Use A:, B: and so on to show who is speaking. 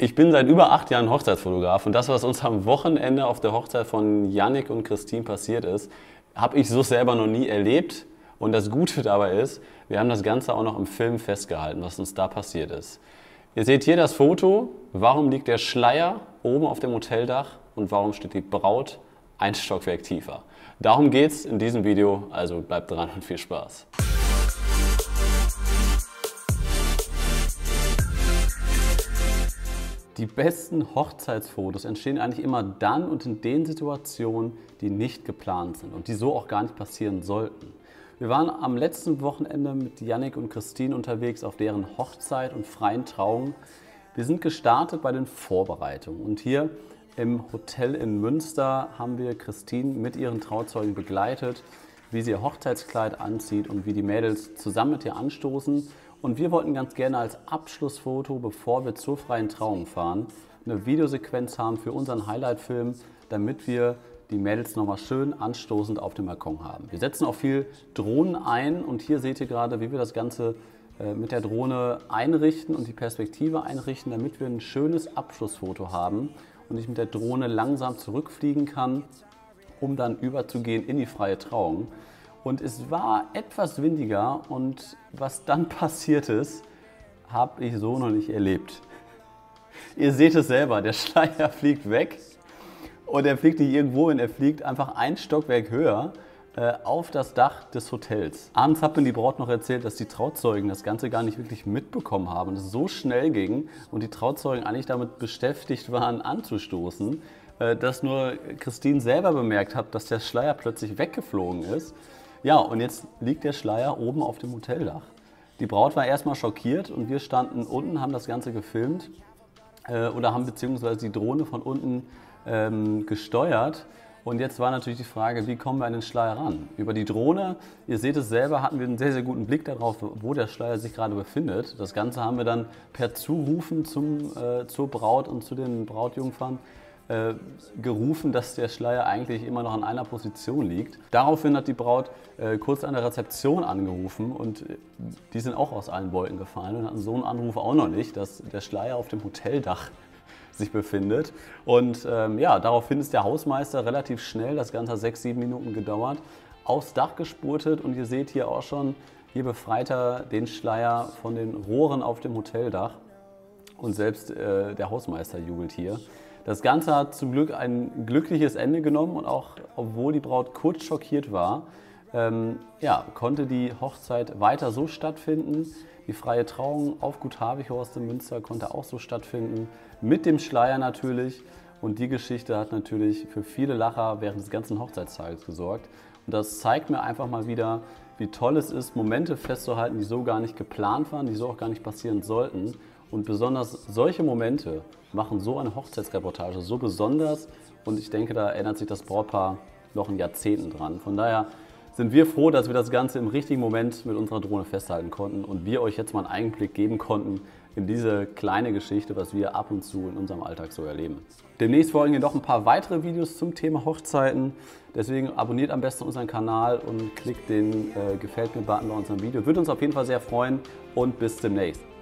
A: Ich bin seit über acht Jahren Hochzeitsfotograf und das, was uns am Wochenende auf der Hochzeit von Yannick und Christine passiert ist, habe ich so selber noch nie erlebt. Und das Gute dabei ist, wir haben das Ganze auch noch im Film festgehalten, was uns da passiert ist. Ihr seht hier das Foto. Warum liegt der Schleier oben auf dem Hoteldach und warum steht die Braut ein Stockwerk tiefer? Darum geht es in diesem Video, also bleibt dran und viel Spaß. Die besten Hochzeitsfotos entstehen eigentlich immer dann und in den Situationen, die nicht geplant sind und die so auch gar nicht passieren sollten. Wir waren am letzten Wochenende mit Yannick und Christine unterwegs auf deren Hochzeit und freien Trauung. Wir sind gestartet bei den Vorbereitungen und hier im Hotel in Münster haben wir Christine mit ihren Trauzeugen begleitet, wie sie ihr Hochzeitskleid anzieht und wie die Mädels zusammen mit ihr anstoßen und wir wollten ganz gerne als Abschlussfoto, bevor wir zur freien Trauung fahren, eine Videosequenz haben für unseren Highlight-Film, damit wir die Mädels nochmal schön anstoßend auf dem Balkon haben. Wir setzen auch viel Drohnen ein und hier seht ihr gerade, wie wir das Ganze äh, mit der Drohne einrichten und die Perspektive einrichten, damit wir ein schönes Abschlussfoto haben und ich mit der Drohne langsam zurückfliegen kann, um dann überzugehen in die freie Trauung. Und es war etwas windiger und was dann passiert ist, habe ich so noch nicht erlebt. Ihr seht es selber, der Schleier fliegt weg und er fliegt nicht irgendwo hin, er fliegt einfach ein Stockwerk höher äh, auf das Dach des Hotels. Abends hat mir die Braut noch erzählt, dass die Trauzeugen das Ganze gar nicht wirklich mitbekommen haben und es so schnell ging und die Trauzeugen eigentlich damit beschäftigt waren, anzustoßen, äh, dass nur Christine selber bemerkt hat, dass der Schleier plötzlich weggeflogen ist ja, und jetzt liegt der Schleier oben auf dem Hoteldach. Die Braut war erstmal schockiert und wir standen unten, haben das Ganze gefilmt äh, oder haben beziehungsweise die Drohne von unten ähm, gesteuert. Und jetzt war natürlich die Frage, wie kommen wir an den Schleier ran? Über die Drohne, ihr seht es selber, hatten wir einen sehr, sehr guten Blick darauf, wo der Schleier sich gerade befindet. Das Ganze haben wir dann per Zurufen zum, äh, zur Braut und zu den Brautjungfern äh, gerufen, dass der Schleier eigentlich immer noch an einer Position liegt. Daraufhin hat die Braut äh, kurz an der Rezeption angerufen und äh, die sind auch aus allen Wolken gefallen und hatten so einen Anruf auch noch nicht, dass der Schleier auf dem Hoteldach sich befindet. Und ähm, ja, daraufhin ist der Hausmeister relativ schnell, das Ganze hat sechs, sieben Minuten gedauert, aufs Dach gespurtet und ihr seht hier auch schon, hier befreit er den Schleier von den Rohren auf dem Hoteldach und selbst äh, der Hausmeister jubelt hier. Das Ganze hat zum Glück ein glückliches Ende genommen und auch obwohl die Braut kurz schockiert war, ähm, ja, konnte die Hochzeit weiter so stattfinden. Die freie Trauung auf Gut Havichhorst in Münster konnte auch so stattfinden, mit dem Schleier natürlich. Und die Geschichte hat natürlich für viele Lacher während des ganzen Hochzeitstages gesorgt. Und das zeigt mir einfach mal wieder, wie toll es ist, Momente festzuhalten, die so gar nicht geplant waren, die so auch gar nicht passieren sollten. Und besonders solche Momente machen so eine Hochzeitsreportage so besonders und ich denke, da erinnert sich das Brautpaar noch in Jahrzehnten dran. Von daher sind wir froh, dass wir das Ganze im richtigen Moment mit unserer Drohne festhalten konnten und wir euch jetzt mal einen Einblick geben konnten in diese kleine Geschichte, was wir ab und zu in unserem Alltag so erleben. Demnächst folgen hier noch ein paar weitere Videos zum Thema Hochzeiten. Deswegen abonniert am besten unseren Kanal und klickt den äh, Gefällt mir-Button bei unserem Video. Würde uns auf jeden Fall sehr freuen und bis demnächst.